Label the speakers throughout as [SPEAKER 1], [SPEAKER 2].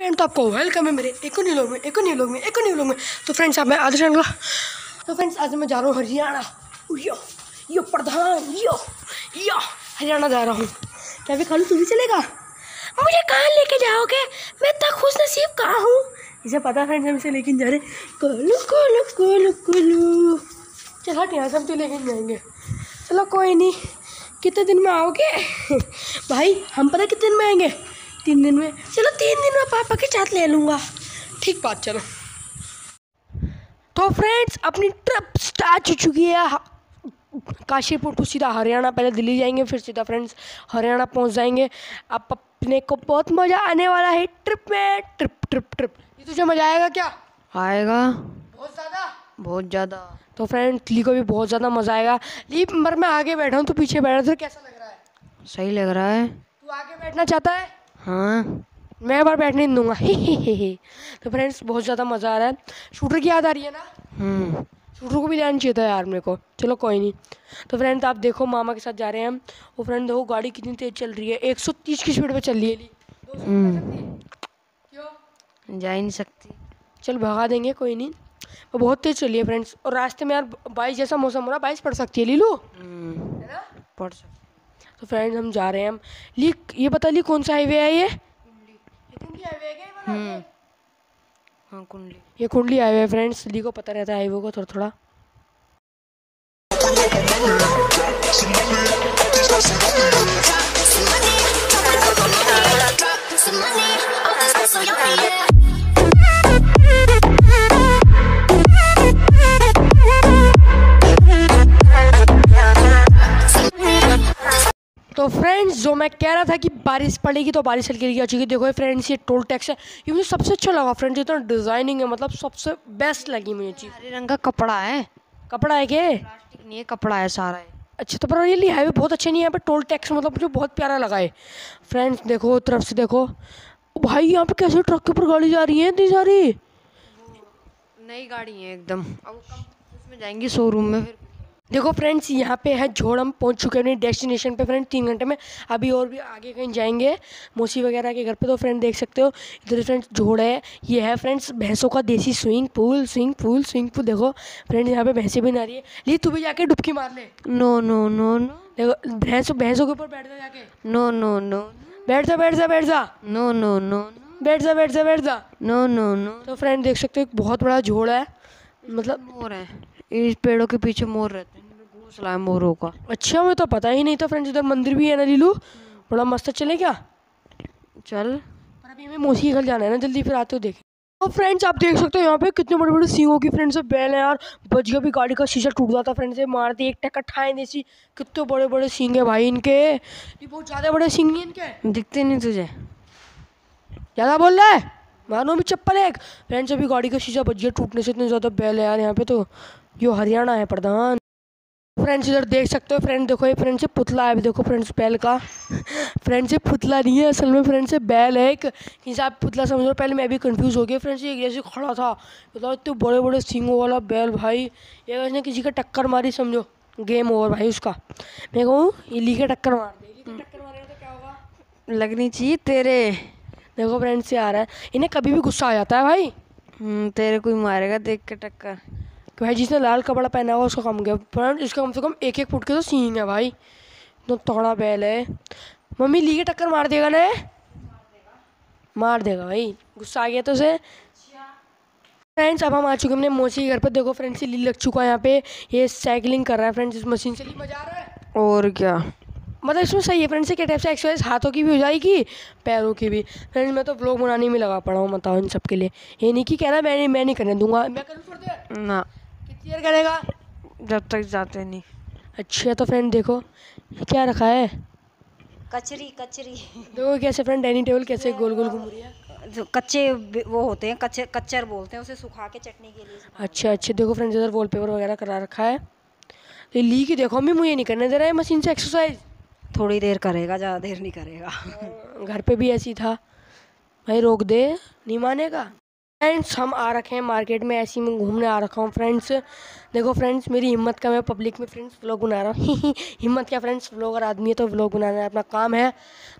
[SPEAKER 1] Friend तो आपको welcome है मेरे एक न्यू लोग में, एक न्यू लोग में, एक न्यू लोग में। तो फ्रेंड्स, आप मैं आदर्श अंगला तो फ्रेंड्स, आज मैं जा रहा हूँ हरियाणा। यो यो प्रधान यो यो, हरियाणा जा रहा हूँ। क्या भी खालू तू भी चलेगा? मुझे कहाँ लेके जाओगे? मैं इतना खुश नसीब कहाँ हूँ? इसे पता फ्रेंड्स, हम इसे लेकिन जा रहे कोलू कोलू कोलू कोलू। चल हट यहाँ से तो लेकिन जाएँगे। चलो कोई नहीं, कितने दिन में आओगे? भाई, हम पता कितने दिन में आएँगे? तीन दिन में। चलो तीन दिन में पापा के साथ ले लूँगा। ठीक बात चलो। तो फ्रेंड्स अपनी ट्रिप स्टार्ट हो चुकी है। काशीपुर टू सीधा हरियाणा पहले दिल्ली जाएँगे फिर सीधा फ्रेंड्स हरियाणा पहुँच जाएँगे। अब अपने को बहुत मज़ा आने वाला है ट्रिप में। ट्रिप ट्रिप ट्रिप ये तुझे मज़ा आएगा क्या?
[SPEAKER 2] आएगा।
[SPEAKER 1] बहुत ज़्यादा?
[SPEAKER 2] बहुत ज़्यादा।
[SPEAKER 1] तो फ्रेंड्स ली को भी बहुत ज़्यादा मज़ा आएगा। ली पर मैं आगे बैठा हूँ तो पीछे बैठा तो कैसा लग रहा है?
[SPEAKER 2] सही लग रहा है।
[SPEAKER 1] तू आगे बैठना चाहता है?
[SPEAKER 2] हाँ।
[SPEAKER 1] मैं बार बैठने नहीं दूँगा। हे हे हे हे तो फ्रेंड्स बहुत ज़्यादा मज़ा आ रहा है। शूटर की याद आ रही है ना?
[SPEAKER 2] हम्म।
[SPEAKER 1] शूटर को भी लेना चाहिए था यार मेरे को। चलो कोई नहीं। तो फ्रेंड्स आप देखो मामा के साथ जा रहे हैं। हम वो फ्रेंड देखो गाड़ी कितनी तेज़ चल रही है। 130 की स्पीड पर चल रही है ली
[SPEAKER 2] हम्म।
[SPEAKER 1] क्यों?
[SPEAKER 2] जा ही नहीं सकती।
[SPEAKER 1] चल भगा देंगे कोई नहीं। वो बहुत तेज़ चली है फ्रेंड्स और रास्ते में यार बारिश जैसा मौसम हो रहा है बारिश पड़ सकती है लीलू
[SPEAKER 2] हम्म।
[SPEAKER 1] है ना?
[SPEAKER 2] पढ़ सकती
[SPEAKER 1] तो फ्रेंड्स हम जा रहे हैं हम। ली ये बता ली कौन सा हाईवे है ये? ये कुंडली हाईवे ये
[SPEAKER 2] हम्म। हाँ कुंडली।
[SPEAKER 1] ये कुंडली हाईवे है फ्रेंड्स ली को पता रहता है हाईवे को थोड़ा थोड़ा तो फ्रेंड्स जो मैं कह रहा था कि बारिश पड़ेगी तो बारिश हल्की हल्की आ चुकी है। देखो फ्रेंड्स ये टोल टैक्स है। ये मुझे सबसे अच्छा लगा फ्रेंड्स इतना डिज़ाइनिंग है मतलब सबसे बेस्ट लगी मुझे चीज़।
[SPEAKER 2] हरे रंग का कपड़ा है।
[SPEAKER 1] कपड़ा है क्या?
[SPEAKER 2] प्लास्टिक नहीं है कपड़ा है सारा है।
[SPEAKER 1] अच्छा तो पर ये हाईवे बहुत अच्छे नहीं है यहाँ पे टोल टैक्स मतलब मुझे बहुत प्यारा लगा है। फ्रेंड्स देखो तरफ़ से देखो। भाई यहाँ पे कैसे ट्रक के ऊपर गाड़ी जा रही है इतनी सारी?
[SPEAKER 2] नई गाड़ी है एकदम। अब उसमें जाएँगी शोरूम में फिर।
[SPEAKER 1] देखो फ्रेंड्स यहाँ पे है झोड़ हम पहुँच चुके हैं अपनी डेस्टिनेशन पे। फ्रेंड तीन घंटे में अभी और भी आगे कहीं जाएँगे। मौसी वगैरह के घर पे तो फ्रेंड देख सकते हो। इधर फ्रेंड्स झोड़ है। ये है फ्रेंड्स भैंसों का देसी swing pool swing pool swing pool देखो फ्रेंड्स यहाँ पे भैंसें भी ना रही है। ली तू भी जाके डुबकी मार ले।
[SPEAKER 2] नो नो नो नो
[SPEAKER 1] देखो भैंसों भैंसों के ऊपर बैठ जा जाके।
[SPEAKER 2] नो नो नो
[SPEAKER 1] बैठ जा बैठ जा बैठ जा।
[SPEAKER 2] नो नो नो
[SPEAKER 1] बैठ जा बैठ जा बैठ जा।
[SPEAKER 2] नो नो नो
[SPEAKER 1] तो फ्रेंड देख सकते हो एक बहुत बड़ा झोड़ है। मतलब
[SPEAKER 2] मोर है। इस पेड़ों के पीछे मोर रहते हैं घोंसला है मोरों का।
[SPEAKER 1] अच्छा मुझे तो पता ही नहीं था फ्रेंड्स इधर मंदिर भी है ना लीलू? बड़ा मस्त है, चले क्या?
[SPEAKER 2] चल।
[SPEAKER 1] पर अभी हमें मौसी के घर जाना है ना जल्दी फिर आते हो देखें। तो फ्रेंड्स आप देख सकते हो यहाँ पे कितने बड़े बड़े सींगों की फ्रेंड्स बैल है यार। बच गया भी गाड़ी का शीशा टूट जाता फ्रेंड्स से मारती एक टक्कर ठाए देसी। कितने बड़े बड़े सींग है भाई इनके। ये बहुत ज़्यादा बड़े सींग नहीं इनके।
[SPEAKER 2] दिखते नहीं तुझे।
[SPEAKER 1] ज़्यादा बोल रहा है? मानो भी चप्पल एक। फ्रेंड्स, अभी गाड़ी का शीशा बच गया, टूटने से इतने ज़्यादा बैल है यार यहाँ पे तो। यो हरियाणा है प्रधान। फ्रेंड्स, इधर देख सकते हो फ्रेंड देखो ये फ्रेंड्स से पुतला है देखो फ्रेंड्स, बैल का। फ्रेंड से पुतला नहीं है, असल में फ्रेंड से बैल है एक। किसी आप पुतला समझ लो, पहले मैं भी कंफ्यूज हो गया। फ्रेंड्स, ये जैसे खड़ा था। बताओ, इतने बड़े बड़े सींगों वाला बैल भाई। ये उसने किसी का टक्कर मारी, समझो। गेम ओवर भाई उसका। मैं कहूँ ये ली के टक्कर मार टक्कर मारेगा तो क्या होगा?
[SPEAKER 2] लगनी चाहिए तेरे।
[SPEAKER 1] देखो फ्रेंड्स से आ रहा है। इन्हें कभी भी गुस्सा आ जाता है भाई।
[SPEAKER 2] हम्म, तेरे कोई मारेगा देख के टक्कर।
[SPEAKER 1] कि भाई जिसने लाल कपड़ा पहना हुआ उसका कम गया। फ्रेंड इसका कम से कम एक एक फुट के तो सींग है भाई। तो तगड़ा बैल है। मम्मी ली के टक्कर मार देगा ना? मार देगा भाई। गुस्सा आ गया तो उसे। फ्रेंड्स अब हम आ चुके हैं अपने मौसी के घर पर। देखो फ्रेंड्स ये ली लग चुका है यहाँ पे। ये साइकिलिंग कर रहा है फ्रेंड्स इस मशीन से। ली मज़ा आ रहा है।
[SPEAKER 2] और क्या?
[SPEAKER 1] मतलब इसमें सही है फ्रेंड्स से क्या टाइप से एक्सरसाइज हाथों की भी हो जाएगी पैरों की भी। फ्रेंड्स मैं तो ब्लॉग बनाने में लगा पड़ा हूँ बताओ इन सब के लिए। ये नहीं कि कहना मैं नहीं मैं नहीं करने दूँगा। मैं करूँ थोड़ी देर
[SPEAKER 2] ना।
[SPEAKER 1] कितनी देर करेगा?
[SPEAKER 2] जब तक जाते नहीं।
[SPEAKER 1] अच्छा तो फ्रेंड देखो क्या रखा है?
[SPEAKER 3] कचरी कचरी।
[SPEAKER 1] देखो कैसे फ्रेंड डाइनिंग टेबल कैसे गोल गोल घूम रही है।
[SPEAKER 3] जो कच्चे वो होते हैं कच्चे कच्चर बोलते हैं उसे सुखा के चटनी के लिए
[SPEAKER 1] अच्छा अच्छा देखो फ्रेंड्स इधर वॉलपेपर वगैरह करा रखा है। तो ली के देखो मम्मी मुझे नहीं करने दे रहा है मशीन से एक्सरसाइज
[SPEAKER 3] थोड़ी देर करेगा, ज़्यादा देर नहीं करेगा।
[SPEAKER 1] घर पे भी ऐसी था। भाई रोक दे, नहीं मानेगा? फ्रेंड्स हम आ रखे हैं मार्केट में, ऐसे ही मैं घूमने आ रखा हूँ फ्रेंड्स देखो फ्रेंड्स मेरी हिम्मत का मैं पब्लिक में फ्रेंड्स व्लॉग बना रहा हूँ। हिम्मत क्या फ्रेंड्स व्लॉगर आदमी है तो व्लॉग बनाना अपना काम है।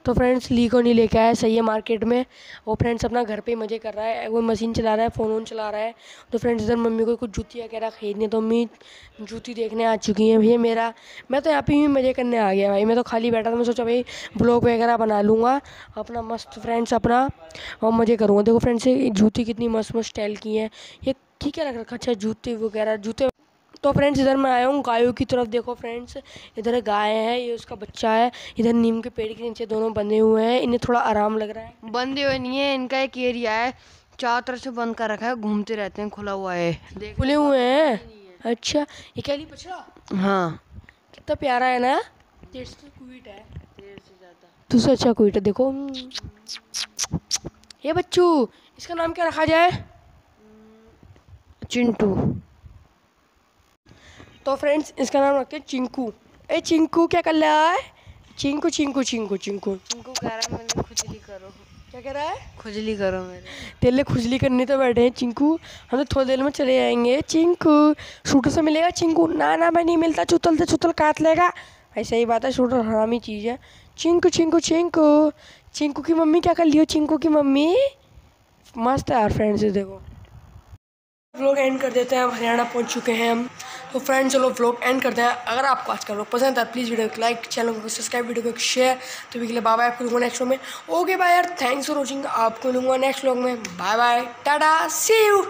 [SPEAKER 1] तो फ्रेंड्स ली को नहीं लेके आया, सही है मार्केट में। वो फ्रेंड्स अपना घर पे ही मज़े कर रहा है, वो मशीन चला रहा है फ़ोन वोन चला रहा है। तो फ्रेंड्स इधर मम्मी को कुछ जूती वगैरह खरीदनी है तो मम्मी जूती देखने आ चुकी हैं। भैया मेरा, मैं तो यहाँ पे ही मज़े करने आ गया भाई, मैं तो खाली बैठा था, मैं सोचा भाई ब्लॉग वगैरह बना लूँगा। अपना मस्त फ्रेंड्स अपना, और मज़े करूँगा। देखो फ्रेंड्स जूती कितनी मस्त मस्त स्टाइल की है। ये ठीक है रख रखा अच्छा जूते वगैरह जूते। तो फ्रेंड्स इधर मैं आया हूँ गायों की तरफ़ देखो फ्रेंड्स इधर गाय है ये उसका बच्चा है। इधर नीम के पेड़ के नीचे दोनों बंधे हुए हैं। इन्हें थोड़ा आराम लग रहा है।
[SPEAKER 2] बंदे हुए नहीं है इनका एक एरिया है। चारों तरफ़ से बंद कर रखा है घूमते रहते हैं खुला हुआ है।
[SPEAKER 1] खुले हुए हैं? अच्छा ये क्या ली बछड़ा
[SPEAKER 2] हाँ।
[SPEAKER 1] कितना प्यारा है ना? तो क्यूट है। तुझसे अच्छा क्यूट है देखो। ये बच्चू इसका नाम क्या रखा जाए?
[SPEAKER 2] चिंटू।
[SPEAKER 1] तो फ्रेंड्स इसका नाम रखते हैं चिंकू। ए चिंकू क्या कर रहा है? चिंकू चिंकू चिंकू चिंकू।
[SPEAKER 2] चिंकू कह रहा है मेरे खुजली करो।
[SPEAKER 1] क्या कह रहा है?
[SPEAKER 2] खुजली करो मेरे।
[SPEAKER 1] तेरे लिए खुजली करने तो बैठे हैं चिंकू। हम तो थोड़ी देर में चले जाएँगे चिंकू शूटर से मिलेगा चिंकू? ना ना मैं नहीं मिलता। चुतल से चुतल काट लेगा। ऐसा ही बात है, शूटर हरामी चीज़ है। चिंकू चिंकू चिंकू। चिंकू की मम्मी क्या कर लियो चिंकू की मम्मी? मस्त है यार फ्रेंड्स देखो। व्लॉग एंड कर देते हैं हरियाणा पहुँच चुके हैं हम। तो फ्रेंड्स चलो व्लॉग एंड करते हैं। अगर आपको आज का व्लॉग पसंद है प्लीज़ वीडियो को लाइक चैनल को सब्सक्राइब वीडियो को शेयर तो भी के लिए बाय आपको लूँगा नेक्स्ट व्लॉग में। ओके बाय यार थैंक्स फॉर वॉचिंग आपको लूँगा नेक्स्ट व्लॉग में। Bye bye tata see you